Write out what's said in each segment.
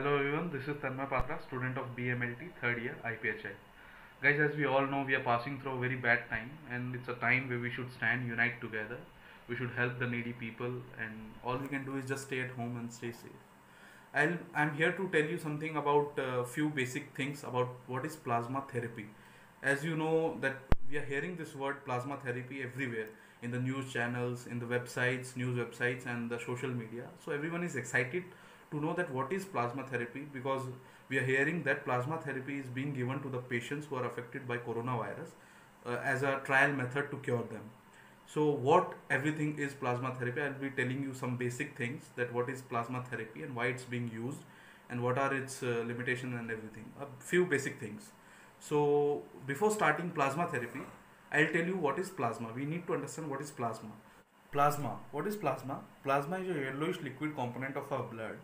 Hello everyone, this is Tanmay Patra, student of BMLT, third year IPHI. Guys, as we all know, we are passing through a very bad time, and it's a time where we should stand, unite together. We should help the needy people, and all we can do is just stay at home and stay safe. I'll, I'm here to tell you something about a few basic things about what is plasma therapy. As you know, that we are hearing this word plasma therapy everywhere in the news channels, in the websites, news websites, and the social media. So everyone is excited to know that what is plasma therapy because we are hearing that plasma therapy is being given to the patients who are affected by coronavirus uh, as a trial method to cure them. So what everything is plasma therapy? I'll be telling you some basic things that what is plasma therapy and why it's being used and what are its uh, limitations and everything. A few basic things. So before starting plasma therapy i'll tell you what is plasma. We need to understand what is plasma. Plasma. What is plasma? Plasma is a yellowish liquid component of our blood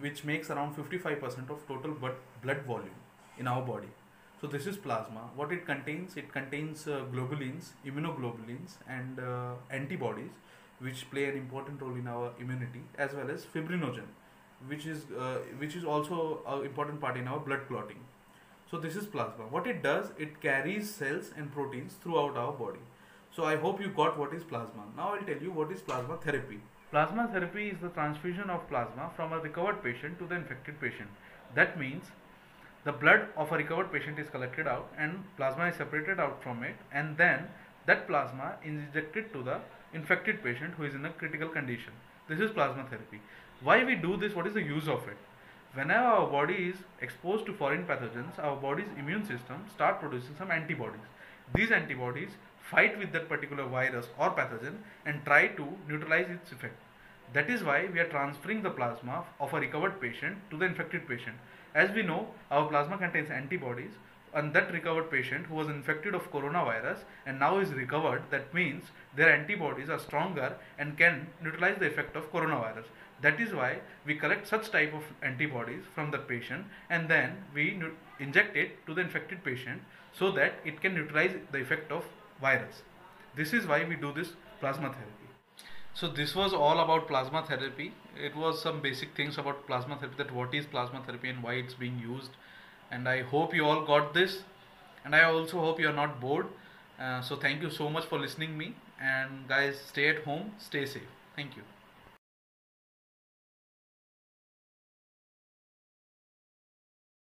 which makes around 55% of total blood volume in our body. So this is plasma. What it contains? It contains uh, globulins, immunoglobulins, and uh, antibodies, which play an important role in our immunity, as well as fibrinogen, which is uh, which is also an important part in our blood clotting. So this is plasma. What it does? It carries cells and proteins throughout our body. So I hope you got what is plasma. Now I'll tell you what is plasma therapy. Plasma therapy is the transfusion of plasma from a recovered patient to the infected patient. That means the blood of a recovered patient is collected out and plasma is separated out from it and then that plasma is injected to the infected patient who is in a critical condition. This is plasma therapy. Why we do this? What is the use of it? Whenever our body is exposed to foreign pathogens, our body's immune system start producing some antibodies. These antibodies fight with that particular virus or pathogen and try to neutralize its effect. That is why we are transferring the plasma of a recovered patient to the infected patient. As we know, our plasma contains antibodies and that recovered patient who was infected of coronavirus and now is recovered, that means their antibodies are stronger and can neutralize the effect of coronavirus. That is why we collect such type of antibodies from the patient and then we inject it to the infected patient so that it can neutralize the effect of virus. This is why we do this plasma therapy. So this was all about plasma therapy. It was some basic things about plasma therapy that what is plasma therapy and why it's being used. And I hope you all got this. And I also hope you are not bored. Uh, so thank you so much for listening me. And guys, stay at home, stay safe. Thank you.